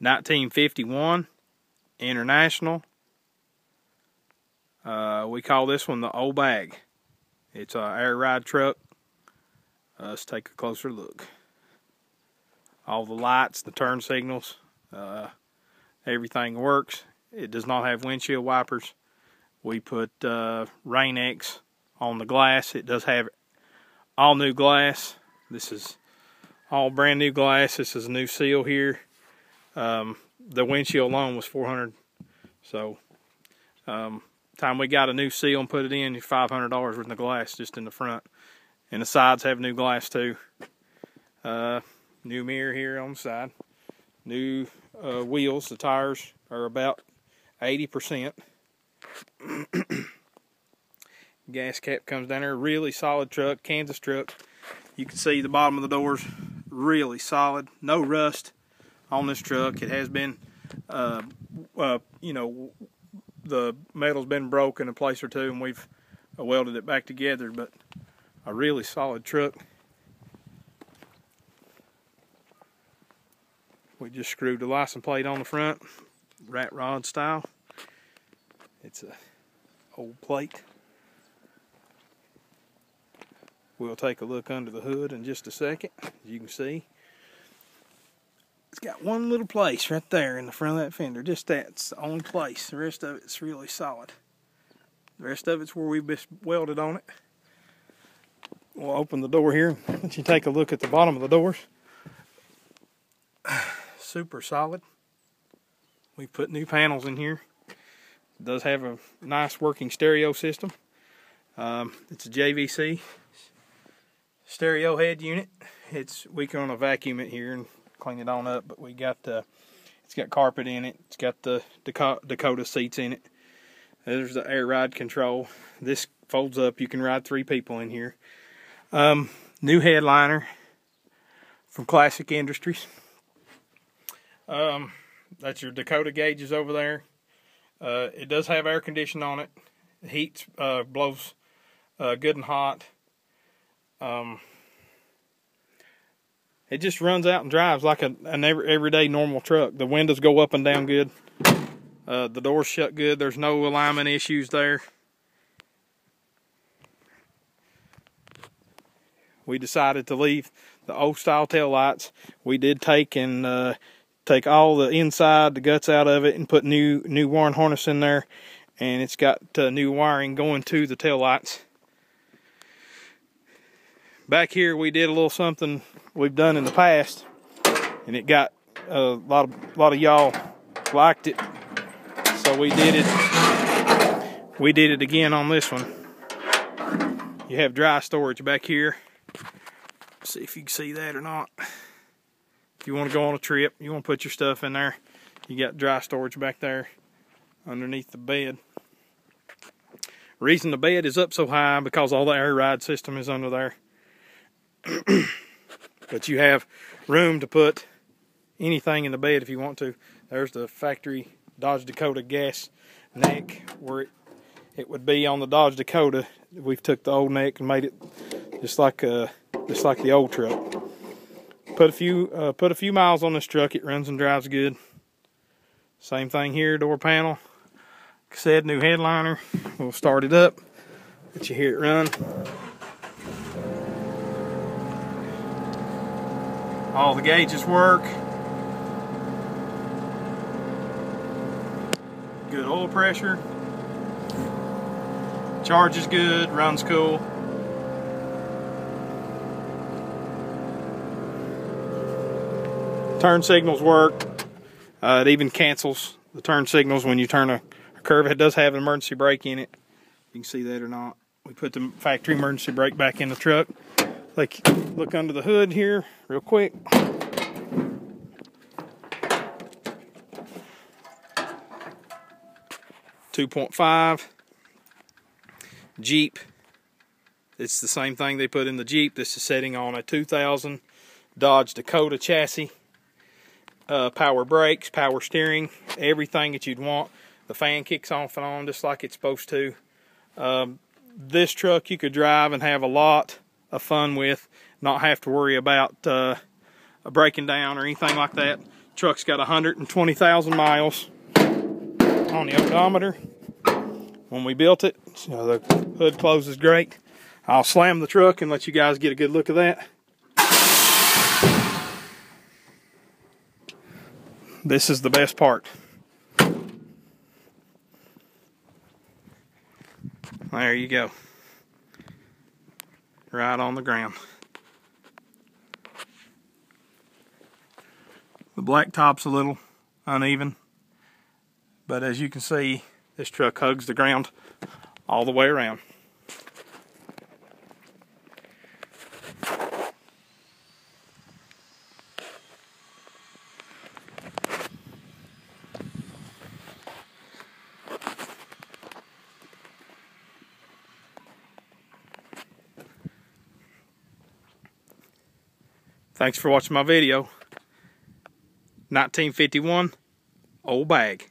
1951 International. Uh, we call this one the old bag. It's an air ride truck. Uh, let's take a closer look. All the lights, the turn signals, uh, everything works. It does not have windshield wipers. We put uh, Rain-X on the glass. It does have all new glass. This is all brand new glass. This is a new seal here. Um, the windshield alone was 400. So, um, time we got a new seal and put it in, $500 worth of glass just in the front. And the sides have new glass too. Uh, new mirror here on the side. New uh, wheels. The tires are about 80%. Gas cap comes down there. Really solid truck, Kansas truck. You can see the bottom of the doors really solid. No rust on this truck. It has been, uh, uh, you know, the metal's been broken a place or two and we've welded it back together, but a really solid truck. We just screwed the license plate on the front, rat rod style. It's a old plate. We'll take a look under the hood in just a second. As you can see, it's got one little place right there in the front of that fender. Just that's the only place. The rest of it's really solid. The rest of it's where we've just welded on it. We'll open the door here. Let you take a look at the bottom of the doors. Super solid. We put new panels in here. It does have a nice working stereo system. Um, it's a JVC stereo head unit. It's we can vacuum it here and clean it on up, but we got the it's got carpet in it. It's got the Dakota seats in it. There's the air ride control. This folds up. You can ride three people in here. Um, new headliner from Classic Industries. Um, that's your Dakota gauges over there. Uh, it does have air conditioning on it. Heat uh, blows uh, good and hot. Um, it just runs out and drives like a, an every, everyday normal truck. The windows go up and down good. Uh, the doors shut good. There's no alignment issues there. We decided to leave the old style tail lights. We did take and uh, take all the inside, the guts out of it, and put new new wiring harness in there. And it's got uh, new wiring going to the tail lights. Back here, we did a little something we've done in the past, and it got uh, a lot of a lot of y'all liked it, so we did it. We did it again on this one. You have dry storage back here. Let's see if you can see that or not. If you want to go on a trip, you want to put your stuff in there. You got dry storage back there underneath the bed. Reason the bed is up so high because all the air ride system is under there. but you have room to put anything in the bed if you want to. There's the factory Dodge Dakota gas neck where it, it would be on the Dodge Dakota. We've took the old neck and made it just like uh, just like the old truck. Put a few uh, put a few miles on this truck. It runs and drives good. Same thing here, door panel. Like I said, new headliner. We'll start it up. Let you hear it run. All the gauges work. Good oil pressure. Charge is good, runs cool. Turn signals work. Uh, it even cancels the turn signals when you turn a, a curve. It does have an emergency brake in it. You can see that or not. We put the factory emergency brake back in the truck. Like, look under the hood here real quick. Two point five Jeep. It's the same thing they put in the Jeep. This is setting on a 2000 Dodge Dakota chassis. Uh, power brakes, power steering, everything that you'd want. The fan kicks off and on just like it's supposed to. Um, this truck you could drive and have a lot of fun with, not have to worry about uh, breaking down or anything like that. Truck's got 120,000 miles on the odometer. When we built it, so the hood closes great. I'll slam the truck and let you guys get a good look at that. This is the best part. There you go. Right on the ground. The black top's a little uneven, but as you can see, this truck hugs the ground all the way around. Thanks for watching my video. 1951 old bag.